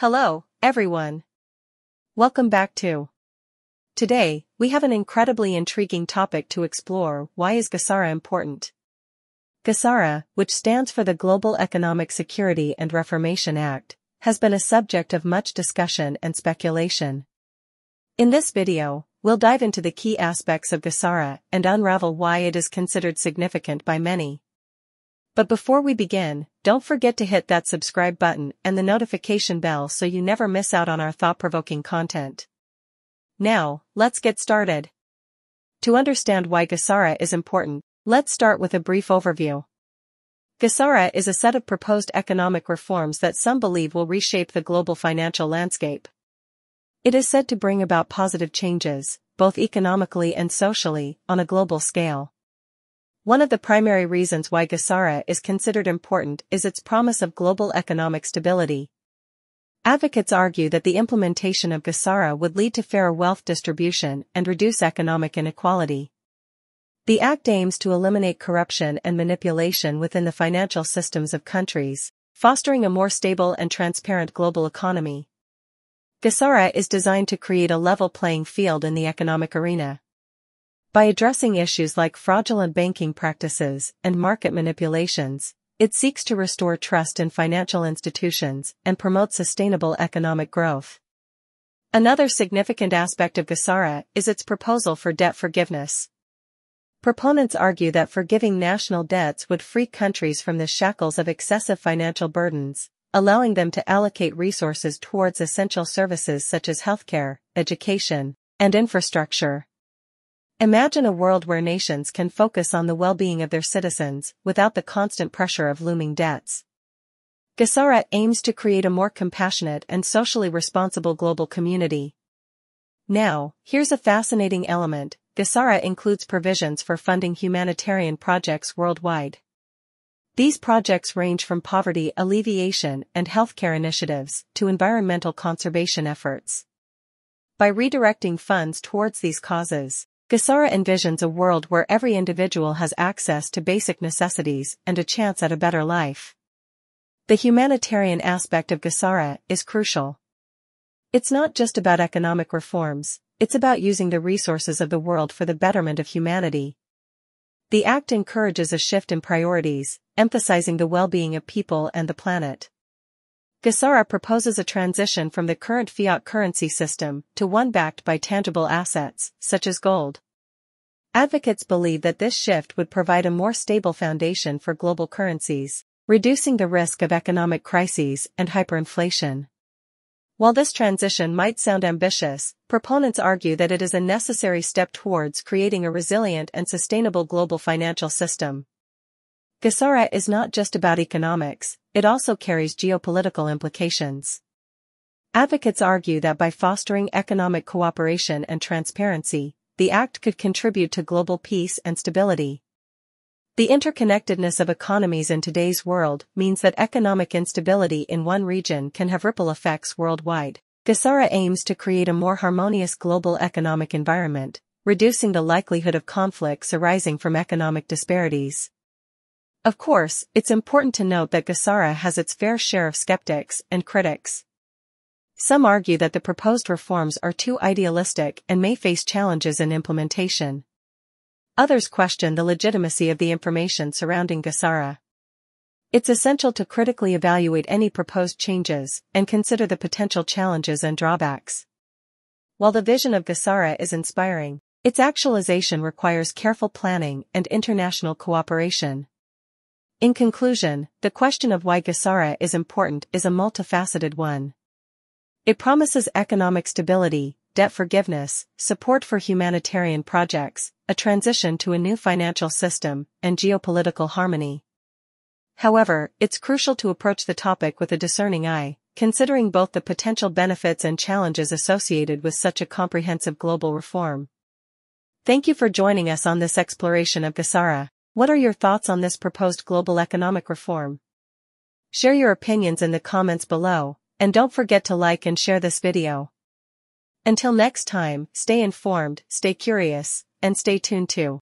Hello, everyone. Welcome back to. Today, we have an incredibly intriguing topic to explore why is GESARA important? GESARA, which stands for the Global Economic Security and Reformation Act, has been a subject of much discussion and speculation. In this video, we'll dive into the key aspects of GESARA and unravel why it is considered significant by many. But before we begin, don't forget to hit that subscribe button and the notification bell so you never miss out on our thought-provoking content. Now, let's get started. To understand why GESARA is important, let's start with a brief overview. GESARA is a set of proposed economic reforms that some believe will reshape the global financial landscape. It is said to bring about positive changes, both economically and socially, on a global scale. One of the primary reasons why GESARA is considered important is its promise of global economic stability. Advocates argue that the implementation of GESARA would lead to fairer wealth distribution and reduce economic inequality. The act aims to eliminate corruption and manipulation within the financial systems of countries, fostering a more stable and transparent global economy. GESARA is designed to create a level playing field in the economic arena. By addressing issues like fraudulent banking practices and market manipulations, it seeks to restore trust in financial institutions and promote sustainable economic growth. Another significant aspect of GESARA is its proposal for debt forgiveness. Proponents argue that forgiving national debts would free countries from the shackles of excessive financial burdens, allowing them to allocate resources towards essential services such as healthcare, education, and infrastructure. Imagine a world where nations can focus on the well-being of their citizens without the constant pressure of looming debts. GESARA aims to create a more compassionate and socially responsible global community. Now, here's a fascinating element, GESARA includes provisions for funding humanitarian projects worldwide. These projects range from poverty alleviation and healthcare initiatives to environmental conservation efforts. By redirecting funds towards these causes, GESARA envisions a world where every individual has access to basic necessities and a chance at a better life. The humanitarian aspect of GESARA is crucial. It's not just about economic reforms, it's about using the resources of the world for the betterment of humanity. The act encourages a shift in priorities, emphasizing the well-being of people and the planet. GESARA proposes a transition from the current fiat currency system to one backed by tangible assets, such as gold. Advocates believe that this shift would provide a more stable foundation for global currencies, reducing the risk of economic crises and hyperinflation. While this transition might sound ambitious, proponents argue that it is a necessary step towards creating a resilient and sustainable global financial system. GESARA is not just about economics, it also carries geopolitical implications. Advocates argue that by fostering economic cooperation and transparency, the act could contribute to global peace and stability. The interconnectedness of economies in today's world means that economic instability in one region can have ripple effects worldwide. GESARA aims to create a more harmonious global economic environment, reducing the likelihood of conflicts arising from economic disparities. Of course, it's important to note that GESARA has its fair share of skeptics and critics. Some argue that the proposed reforms are too idealistic and may face challenges in implementation. Others question the legitimacy of the information surrounding GESARA. It's essential to critically evaluate any proposed changes and consider the potential challenges and drawbacks. While the vision of GESARA is inspiring, its actualization requires careful planning and international cooperation. In conclusion, the question of why GESARA is important is a multifaceted one. It promises economic stability, debt forgiveness, support for humanitarian projects, a transition to a new financial system, and geopolitical harmony. However, it's crucial to approach the topic with a discerning eye, considering both the potential benefits and challenges associated with such a comprehensive global reform. Thank you for joining us on this exploration of GESARA. What are your thoughts on this proposed global economic reform? Share your opinions in the comments below, and don't forget to like and share this video. Until next time, stay informed, stay curious, and stay tuned to